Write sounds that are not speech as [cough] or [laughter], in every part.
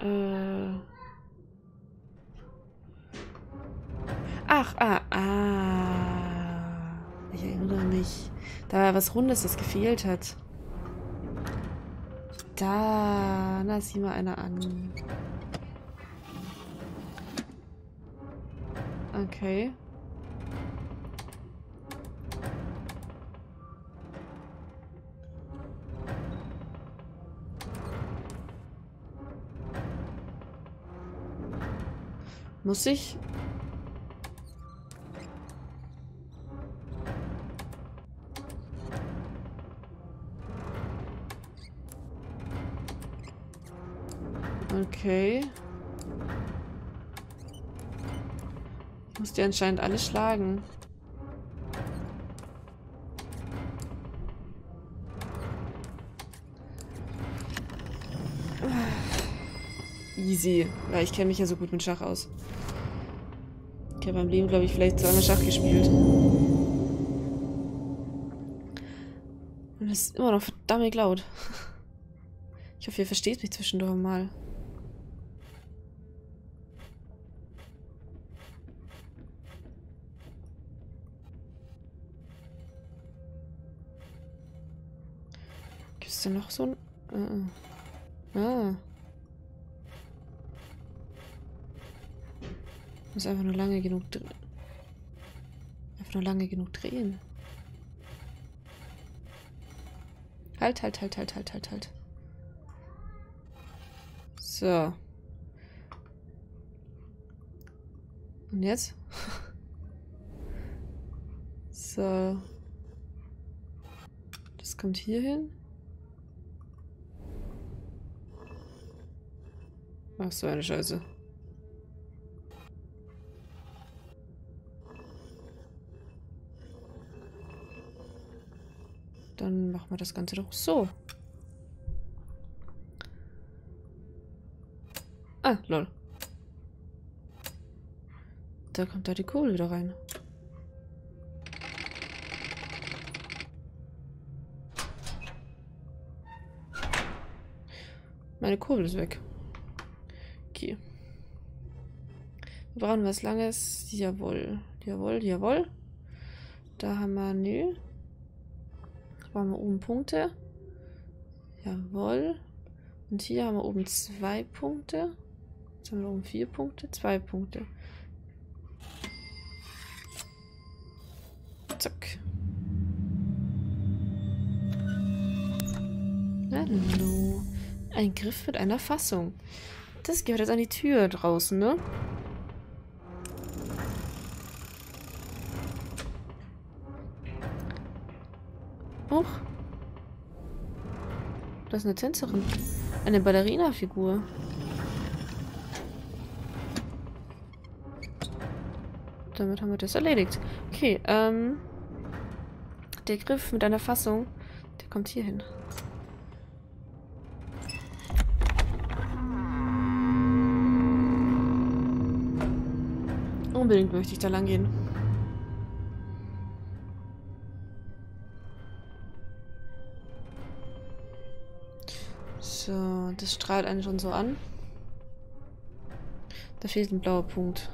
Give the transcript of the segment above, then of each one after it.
Äh. Ach, ah, ah. Ich erinnere mich. Da war was Rundes, das gefehlt hat. Da. Na, sieh mal einer an. Okay. Muss ich? Okay. Ich muss die anscheinend alle schlagen. Easy. Weil ich kenne mich ja so gut mit Schach aus. Ich habe beim Leben, glaube ich, vielleicht zweimal Schach gespielt. Und es ist immer noch verdammt laut. Ich hoffe, ihr versteht mich zwischendurch mal. Gibt es denn noch so ein... Uh, ah. Muss einfach nur lange genug einfach nur lange genug drehen. Halt, halt, halt, halt, halt, halt, halt. So. Und jetzt? [laughs] so. Das kommt hier hin. Ach so, eine Scheiße. Dann machen wir das Ganze doch so. Ah, lol. Da kommt da die Kohle wieder rein. Meine Kurbel ist weg. Okay. Wir brauchen was Langes. Jawohl. Jawohl, jawohl. Da haben wir, nö. Brauchen wir oben Punkte. Jawohl. Und hier haben wir oben zwei Punkte. Jetzt haben wir oben vier Punkte. Zwei Punkte. Zack. Hallo. Ein Griff mit einer Fassung. Das gehört jetzt an die Tür draußen, ne? Das ist eine Tänzerin. Eine Ballerina-Figur. Damit haben wir das erledigt. Okay, ähm... Der Griff mit einer Fassung, der kommt hier hin. Unbedingt möchte ich da lang gehen. So, das strahlt einen schon so an. Da fehlt ein blauer Punkt.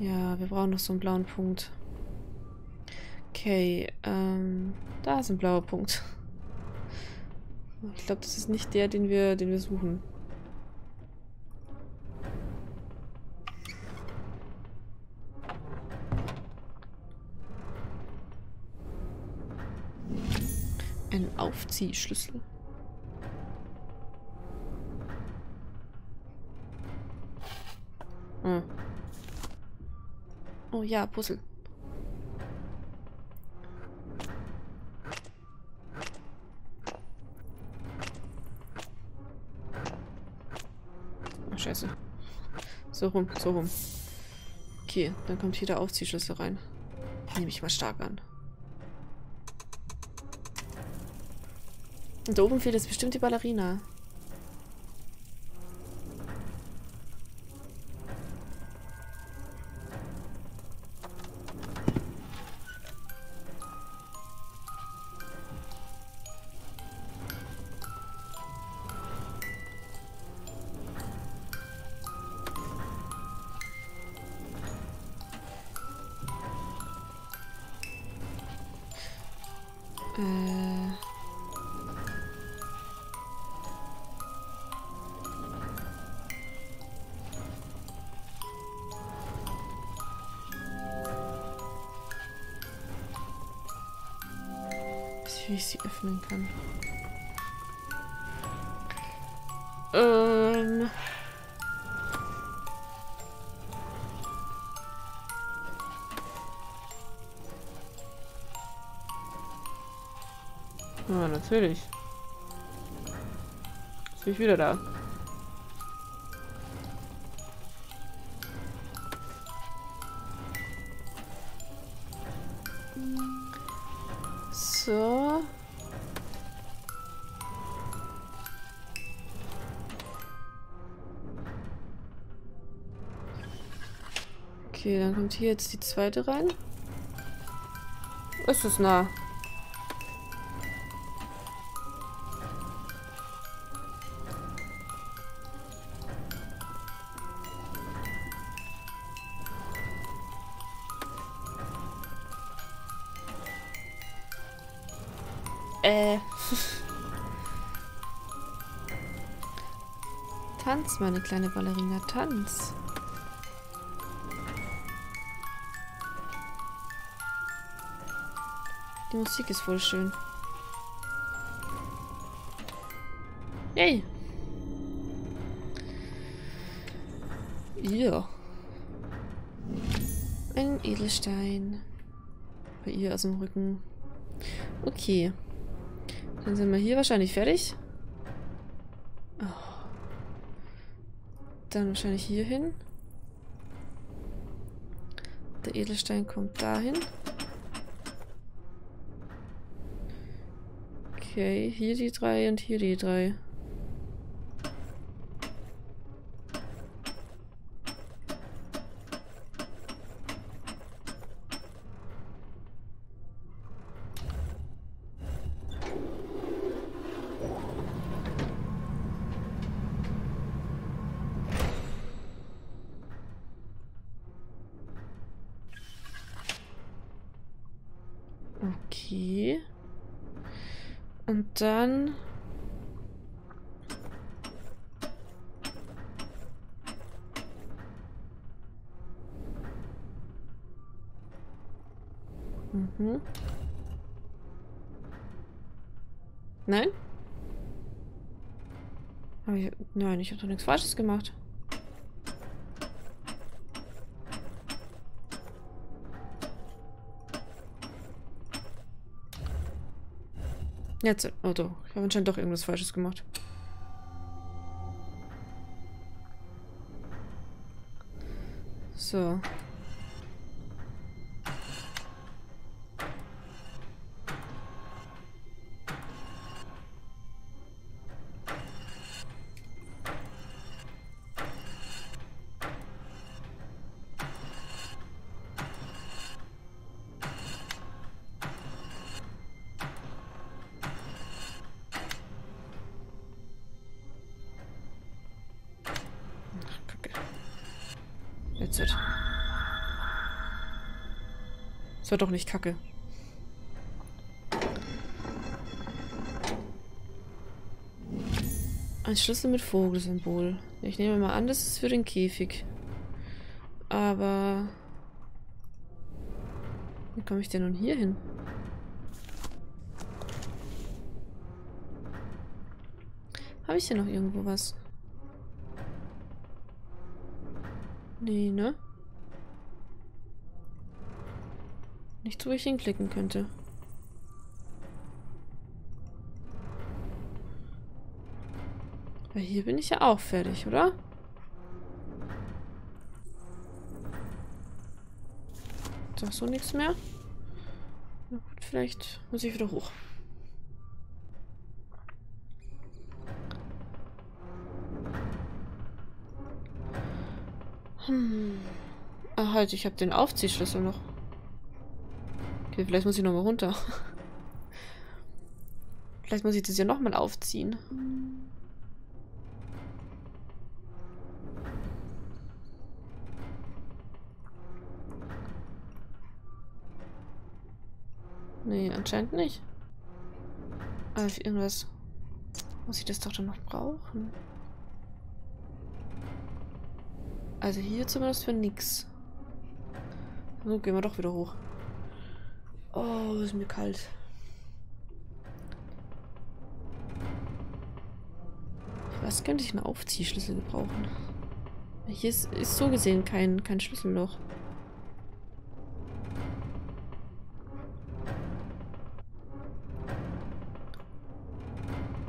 Ja, wir brauchen noch so einen blauen Punkt. Okay, ähm, da ist ein blauer Punkt. Ich glaube, das ist nicht der, den wir, den wir suchen. Aufziehschlüssel. Hm. Oh ja, Puzzle. Oh, scheiße. So rum, so rum. Okay, dann kommt hier der Aufziehschlüssel rein. Nehme ich mal stark an. Und da oben fehlt jetzt bestimmt die Ballerina. Äh... Wie ich sie öffnen kann. Ähm. Ja, natürlich. Jetzt bin ich wieder da. Okay, dann kommt hier jetzt die zweite rein. Ist es nah? Äh. [laughs] tanz, meine kleine Ballerina, tanz. Musik ist voll schön. Yay! Ja. Ein Edelstein. Bei ihr aus dem Rücken. Okay. Dann sind wir hier wahrscheinlich fertig. Oh. Dann wahrscheinlich hier hin. Der Edelstein kommt dahin. Okay, hier die drei und hier die drei. Okay. Und dann... Mhm. Nein? Ich, nein, ich habe doch nichts Falsches gemacht. Jetzt. Oh doch. Ich habe anscheinend doch irgendwas Falsches gemacht. So. Doch nicht kacke. Ein Schlüssel mit Vogelsymbol. Ich nehme mal an, das ist für den Käfig. Aber... Wie komme ich denn nun hier hin? Habe ich hier noch irgendwo was? Nee, ne? Nicht, wo ich hinklicken könnte. Weil hier bin ich ja auch fertig, oder? Doch so nichts mehr? Na gut, vielleicht muss ich wieder hoch. Hm. Ach, halt, ich habe den Aufziehschlüssel noch. Okay, vielleicht muss ich nochmal runter. vielleicht muss ich das ja nochmal aufziehen. Nee, anscheinend nicht. Aber für irgendwas muss ich das doch dann noch brauchen. Also hier zumindest für nix. So, gehen wir doch wieder hoch. Oh, ist mir kalt. Was könnte ich einen Aufziehschlüssel gebrauchen? Hier ist, ist so gesehen kein, kein Schlüsselloch.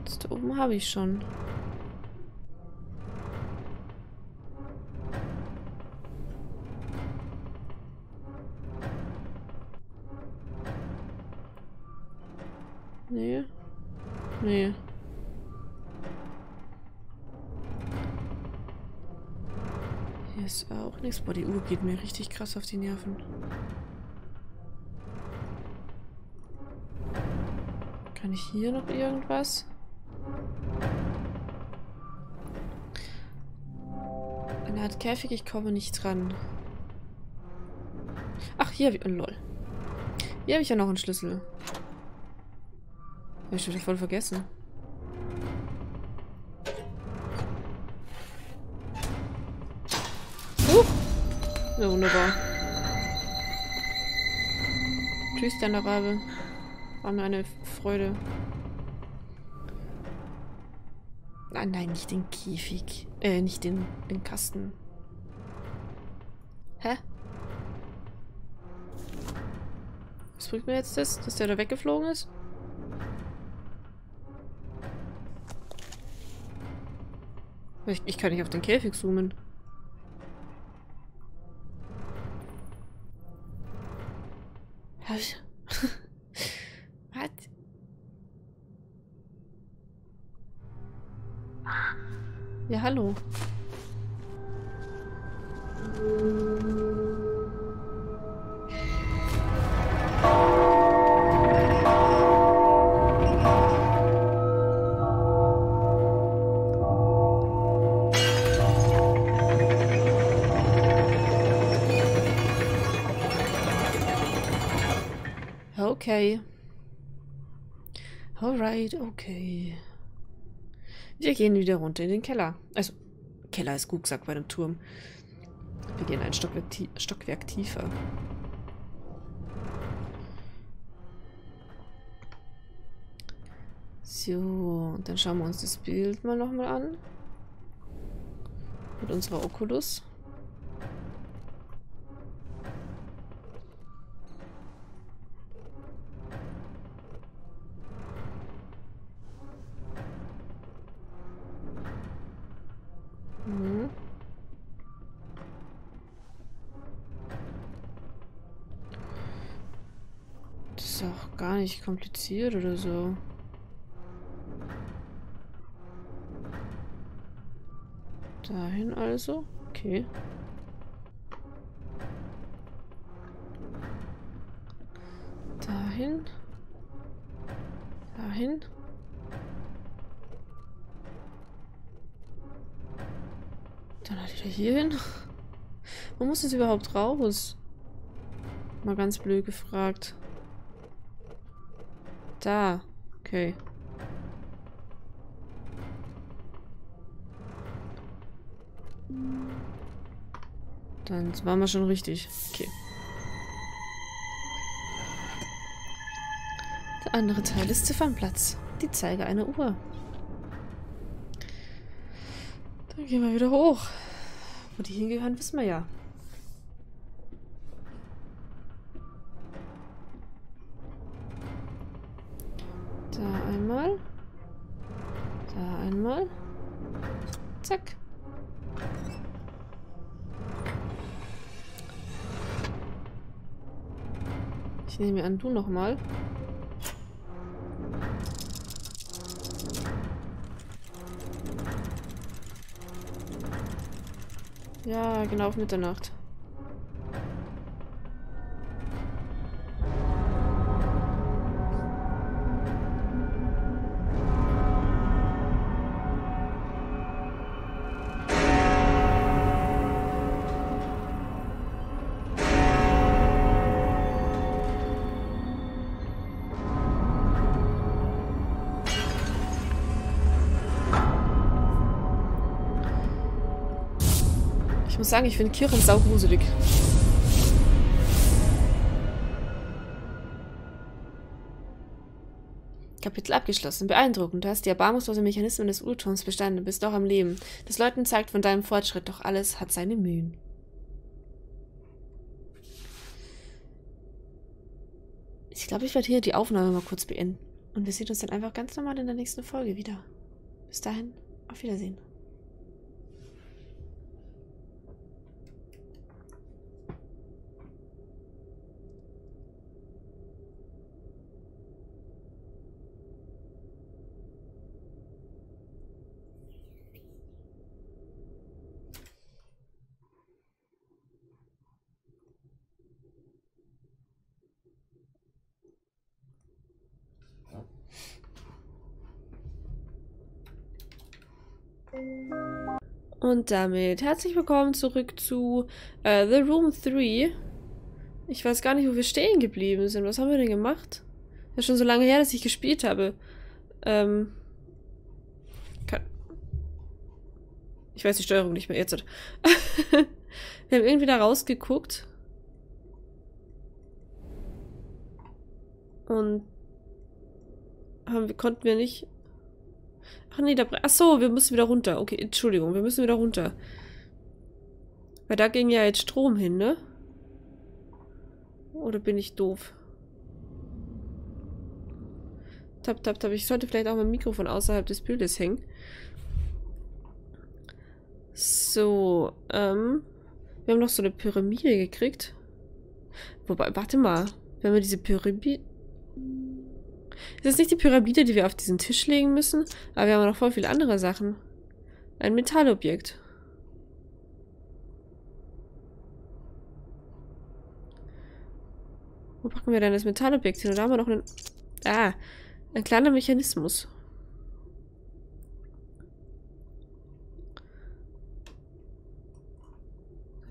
Das da oben habe ich schon. Nee. Hier ist auch nichts. Boah, die Uhr geht mir richtig krass auf die Nerven. Kann ich hier noch irgendwas? Eine Art Käfig, ich komme nicht dran. Ach, hier habe ich... Oh, lol. Hier habe ich ja noch einen Schlüssel. Hab ich schon voll vergessen. Uh. Ja, wunderbar. Tschüss, deine Rabe. War mir eine Freude. Ah, nein, nicht den Käfig. Äh, nicht den, den Kasten. Hä? Was bringt mir jetzt das, dass der da weggeflogen ist? Ich, ich kann nicht auf den Käfig zoomen. Gehen wieder runter in den Keller. Also, Keller ist gut gesagt bei dem Turm. Wir gehen ein Stockwerk, Stockwerk tiefer. So, dann schauen wir uns das Bild mal nochmal an. Mit unserer Oculus. Nicht kompliziert oder so. Dahin also? Okay. Dahin. Dahin. Dann halt wieder hier hin. [laughs] Wo muss es überhaupt raus? Mal ganz blöd gefragt. Da. Okay. Dann waren wir schon richtig. Okay. Der andere Teil ist Ziffernplatz. Die Zeige einer Uhr. Dann gehen wir wieder hoch. Wo die hingehören, wissen wir ja. Ich nehme an, du nochmal. mal. Ja, genau auf Mitternacht. Muss sagen, ich finde Kirin saugruselig. Kapitel abgeschlossen. Beeindruckend. Du hast die erbarmungslosen Mechanismen des Ultrons bestanden und bist doch am Leben. Das Leuten zeigt von deinem Fortschritt, doch alles hat seine Mühen. Ich glaube, ich werde hier die Aufnahme mal kurz beenden. Und wir sehen uns dann einfach ganz normal in der nächsten Folge wieder. Bis dahin, auf Wiedersehen. Und damit herzlich willkommen zurück zu uh, The Room 3. Ich weiß gar nicht, wo wir stehen geblieben sind. Was haben wir denn gemacht? Das ist schon so lange her, dass ich gespielt habe. Ähm. Kann ich weiß die Steuerung nicht mehr jetzt. [laughs] wir haben irgendwie da rausgeguckt. Und haben, konnten wir nicht Ach nee, da... Ach so, wir müssen wieder runter. Okay, Entschuldigung, wir müssen wieder runter. Weil da ging ja jetzt Strom hin, ne? Oder bin ich doof? Tap, tap, tap. Ich sollte vielleicht auch mein Mikrofon außerhalb des Bildes hängen. So, ähm... Wir haben noch so eine Pyramide gekriegt. Wobei, warte mal. Wenn wir diese Pyramide... Das ist nicht die Pyramide, die wir auf diesen Tisch legen müssen, aber wir haben noch voll viele andere Sachen. Ein Metallobjekt. Wo packen wir denn das Metallobjekt hin? Da haben wir noch einen... Ah, ein kleiner Mechanismus.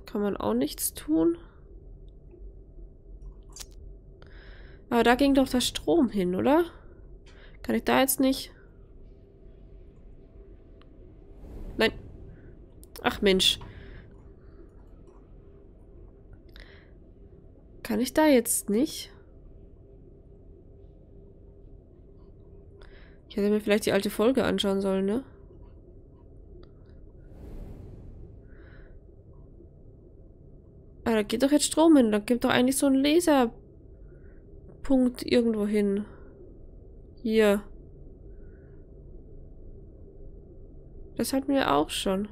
Kann man auch nichts tun. Aber da ging doch der Strom hin, oder? Kann ich da jetzt nicht... Nein. Ach Mensch. Kann ich da jetzt nicht? Ich hätte mir vielleicht die alte Folge anschauen sollen, ne? Aber da geht doch jetzt Strom hin. Da gibt doch eigentlich so ein Laser Punkt irgendwo hin. Hier. Das hatten wir auch schon.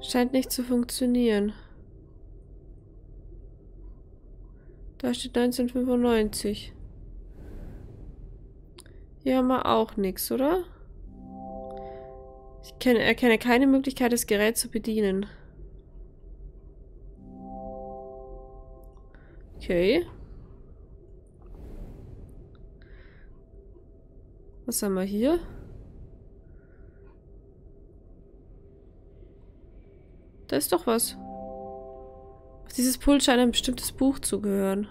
Scheint nicht zu funktionieren. Da steht 1995. Hier haben wir auch nichts, oder? Ich kenne, erkenne keine Möglichkeit, das Gerät zu bedienen. Okay. Was haben wir hier? Da ist doch was. Auf dieses Pult scheint ein bestimmtes Buch zu gehören.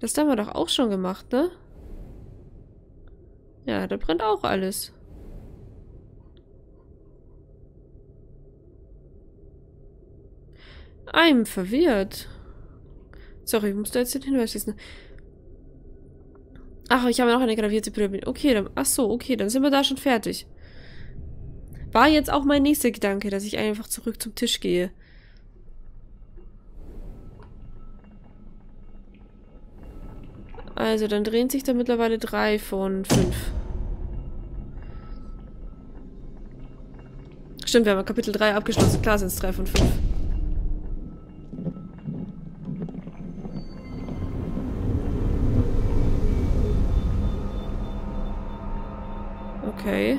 Das haben wir doch auch schon gemacht, ne? Ja, da brennt auch alles. I'm verwirrt. Sorry, ich muss da jetzt den Hinweis schließen. Ach, ich habe noch eine gravierte Pyramide. Okay, dann, ach so, okay, dann sind wir da schon fertig. War jetzt auch mein nächster Gedanke, dass ich einfach zurück zum Tisch gehe. Also, dann drehen sich da mittlerweile drei von fünf. Stimmt, wir haben Kapitel 3 abgeschlossen. Klar sind es drei von fünf. Okay.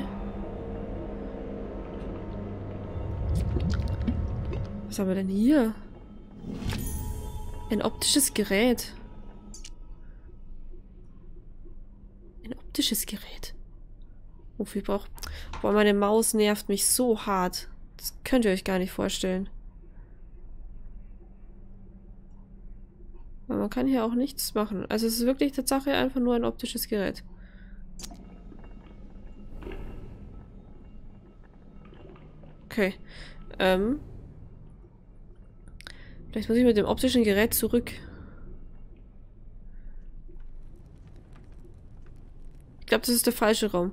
Was haben wir denn hier? Ein optisches Gerät. Optisches Gerät. Wofür braucht... Boah, meine Maus nervt mich so hart. Das könnt ihr euch gar nicht vorstellen. man kann hier auch nichts machen. Also es ist wirklich Tatsache einfach nur ein optisches Gerät. Okay. Ähm. Vielleicht muss ich mit dem optischen Gerät zurück. Glaube, das ist der falsche Raum.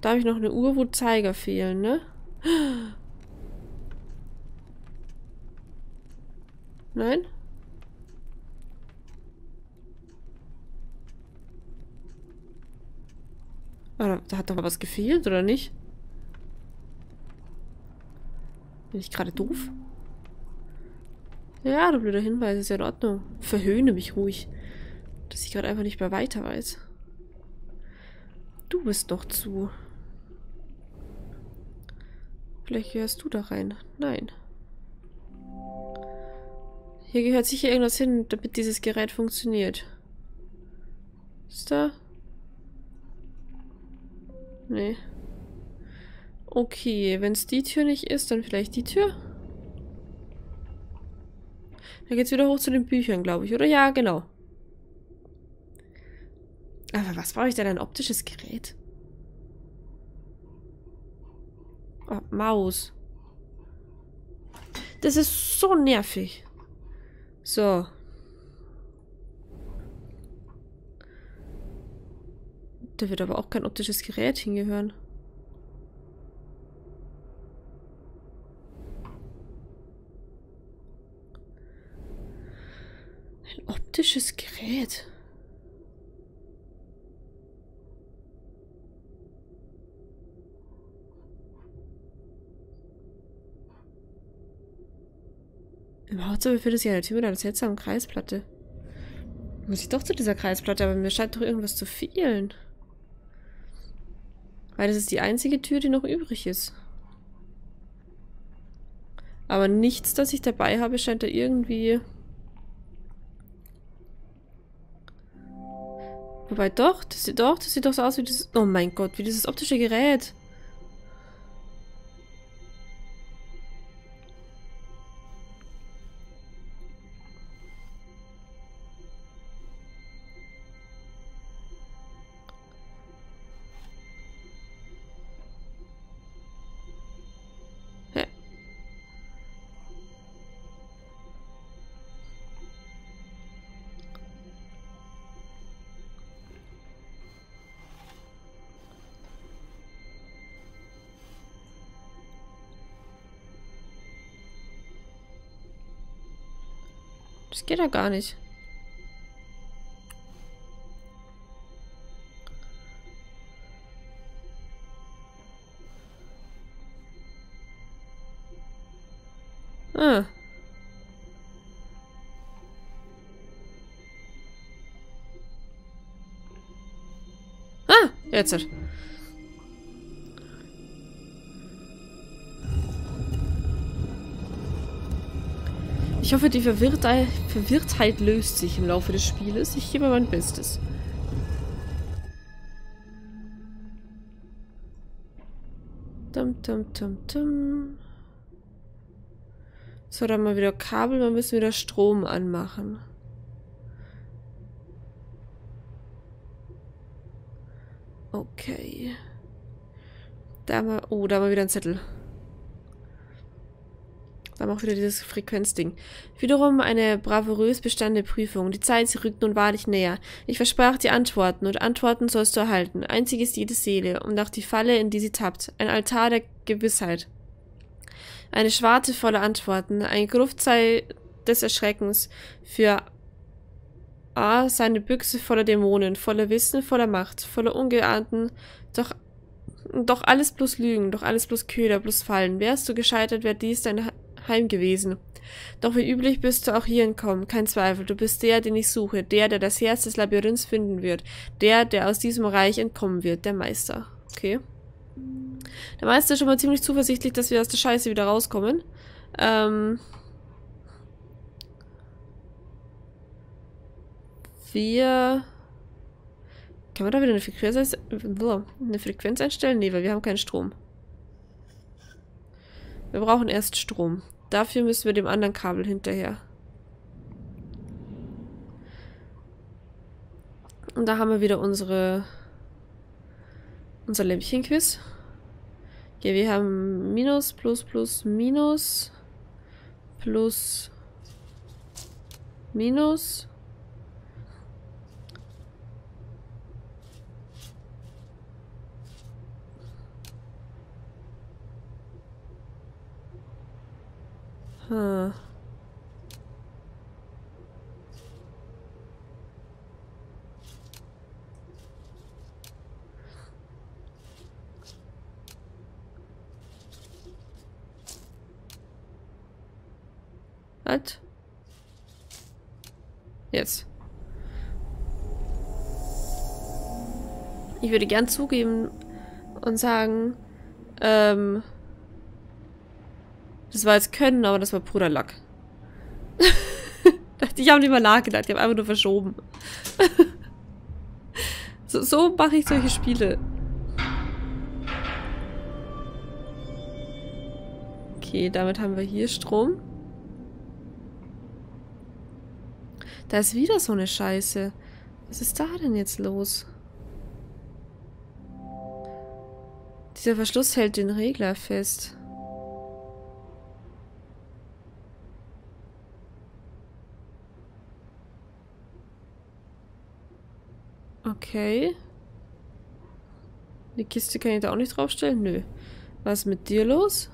Da habe ich noch eine Uhr, wo Zeiger fehlen, ne? Nein? Ah, da hat doch was gefehlt, oder nicht? Bin ich gerade doof? Ja, du blöder Hinweis, ist ja in Ordnung. Verhöhne mich ruhig. Dass ich gerade einfach nicht mehr weiter weiß. Du bist noch zu. Vielleicht gehörst du da rein. Nein. Hier gehört sicher irgendwas hin, damit dieses Gerät funktioniert. Ist da? Nee. Okay, wenn es die Tür nicht ist, dann vielleicht die Tür? Dann geht's wieder hoch zu den Büchern, glaube ich, oder? Ja, genau. Aber was brauche ich denn ein optisches Gerät? Oh, Maus. Das ist so nervig. So. Da wird aber auch kein optisches Gerät hingehören. Ein optisches Gerät. Im Hauptsache befindet sich eine Tür mit einer seltsamen Kreisplatte. Muss ich doch zu dieser Kreisplatte, aber mir scheint doch irgendwas zu fehlen. Weil das ist die einzige Tür, die noch übrig ist. Aber nichts, das ich dabei habe, scheint da irgendwie... Wobei doch, das sieht doch, das sieht doch so aus wie dieses... Oh mein Gott, wie dieses optische Gerät. Das geht ja gar nicht. Ah. Ah, jetzt. Ich hoffe, die Verwirrtheit, Verwirrtheit löst sich im Laufe des Spieles. Ich gebe mein Bestes. Dum, dum, dum, dum. So, dann mal wieder Kabel. Wir müssen wieder Strom anmachen. Okay. Da mal, oh, da mal wieder ein Zettel. Da haben auch wieder dieses Frequenzding. Wiederum eine bravourös bestandene Prüfung. Die Zeit, rückt nun wahrlich näher. Ich versprach dir Antworten, und Antworten sollst du erhalten. Einzig ist jede Seele, und auch die Falle, in die sie tappt. Ein Altar der Gewissheit. Eine Schwarte voller Antworten, ein Gruft sei des Erschreckens. Für A seine Büchse voller Dämonen, voller Wissen, voller Macht, voller Ungeahnten, doch doch alles bloß Lügen, doch alles bloß Köder, bloß Fallen. Wärst du gescheitert, wär dies dein heim gewesen. Doch wie üblich bist du auch hier entkommen, kein Zweifel. Du bist der, den ich suche, der, der das Herz des Labyrinths finden wird, der, der aus diesem Reich entkommen wird, der Meister. Okay. Der Meister ist schon mal ziemlich zuversichtlich, dass wir aus der Scheiße wieder rauskommen. Ähm. Wir... Kann man da wieder eine Frequenz, eine Frequenz einstellen? Nee, weil wir haben keinen Strom. Wir brauchen erst Strom. dafür müssen wir dem anderen Kabel hinterher. Und da haben wir wieder unsere unser Lämpchenquiz. Hier, wir haben Minus, Plus, Plus, Minus, Plus, Minus. Hm. Was? Jetzt. Ich würde gern zugeben und sagen, ähm, das war jetzt Können, aber das war purer Lack. [laughs] ich habe nicht mal nachgedacht, ich habe einfach nur verschoben. [laughs] so, so mache ich solche Spiele. Okay, damit haben wir hier Strom. Da ist wieder so eine Scheiße. Was ist da denn jetzt los? Dieser Verschluss hält den Regler fest. Okay. Die Kiste kann ich da auch nicht draufstellen? Nö. Was ist mit dir los?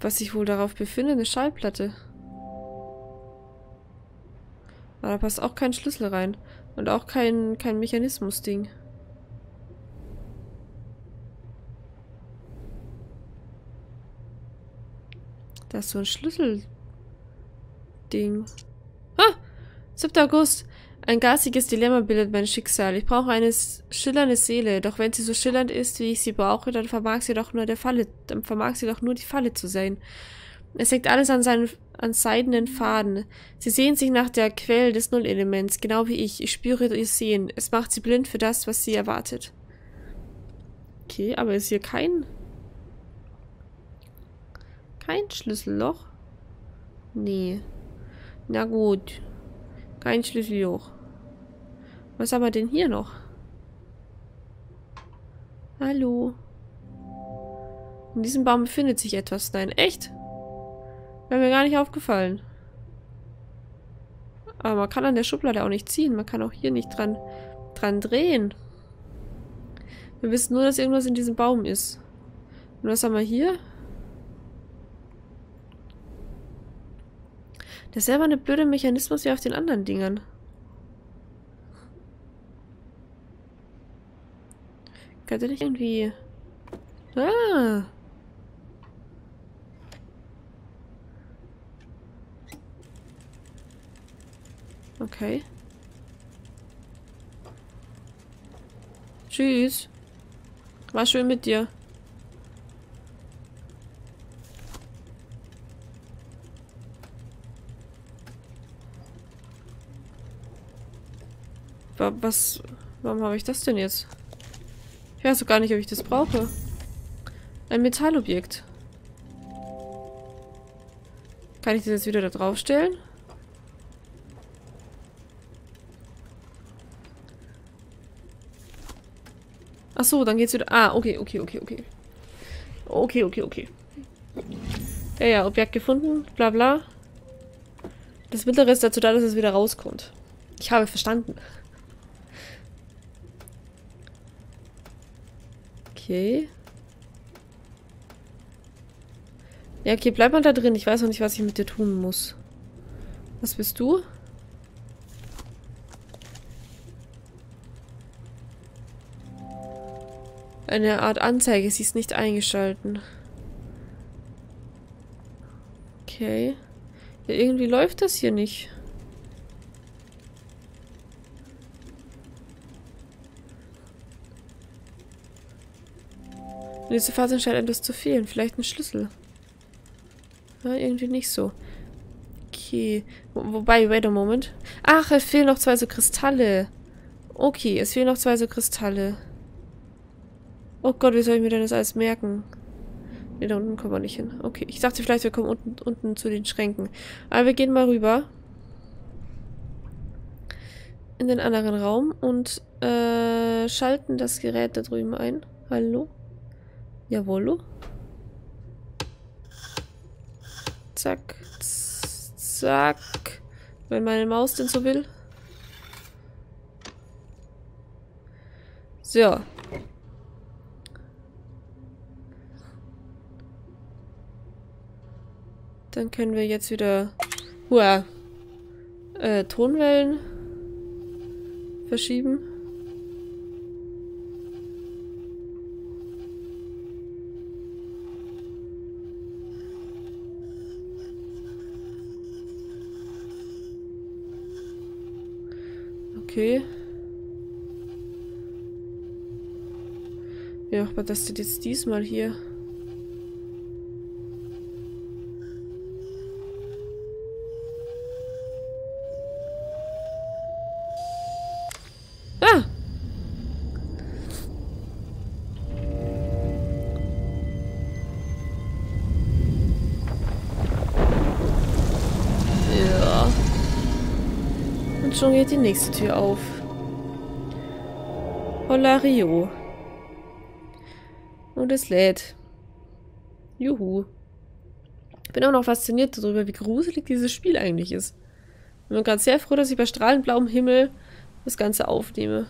Was sich wohl darauf befindet? Eine Schallplatte. Aber da passt auch kein Schlüssel rein. Und auch kein, kein Mechanismus-Ding. Da ist so ein Schlüssel-Ding. Ah! 7. August. Ein garstiges Dilemma bildet mein Schicksal. Ich brauche eine schillernde Seele, doch wenn sie so schillernd ist, wie ich sie brauche, dann vermag sie doch nur der Falle, dann vermag sie doch nur die Falle zu sein. Es hängt alles an seinen an seidenen Faden. Sie sehen sich nach der Quelle des Nullelements, genau wie ich. Ich spüre ihr Sehen. Es macht sie blind für das, was sie erwartet. Okay, aber ist hier kein... Kein Schlüsselloch? Nee. Na gut. Kein Schlüsselloch. Was haben wir denn hier noch? Hallo. In diesem Baum befindet sich etwas. Nein, echt? Wäre mir gar nicht aufgefallen. Aber man kann an der Schublade auch nicht ziehen. Man kann auch hier nicht dran, dran drehen. Wir wissen nur, dass irgendwas in diesem Baum ist. Und was haben wir hier? Das ist selber eine blöde Mechanismus wie auf den anderen Dingern. Kann der nicht irgendwie... Ah! Okay. Tschüss. War schön mit dir. Was... Warum habe ich das denn jetzt? Ich weiß doch gar nicht, ob ich das brauche. Ein Metallobjekt. Kann ich das jetzt wieder da draufstellen? Ach so, dann geht's wieder. Ah, okay, okay, okay, okay. Okay, okay, okay. Ja, ja, Objekt gefunden, bla bla. Das mittlere ist dazu da, dass es wieder rauskommt. Ich habe verstanden. Okay. Ja, okay, bleib mal da drin. Ich weiß noch nicht, was ich mit dir tun muss. Was bist du? Eine Art Anzeige, sie ist nicht eingeschalten. Okay. Ja, irgendwie läuft das hier nicht. In dieser Phase scheint etwas zu fehlen. Vielleicht ein Schlüssel. Ja, irgendwie nicht so. Okay. Wo wobei, wait a moment. Ach, es fehlen noch zwei so Kristalle. Okay, es fehlen noch zwei so Kristalle. Oh Gott, wie soll ich mir denn das alles merken? Ne, da unten kommen wir nicht hin. Okay, ich dachte vielleicht, wir kommen unten, unten zu den Schränken. Aber wir gehen mal rüber. In den anderen Raum und äh, schalten das Gerät da drüben ein. Hallo? Jawollo. Zack. Zack. Wenn meine Maus denn so will. So. Dann können wir jetzt wieder hua, äh, Tonwellen verschieben. Okay. Macht man das denn jetzt diesmal hier? Geht die nächste Tür auf. Holla Und es lädt. Juhu. Bin auch noch fasziniert darüber, wie gruselig dieses Spiel eigentlich ist. Ich bin gerade sehr froh, dass ich bei strahlend blauem Himmel das Ganze aufnehme.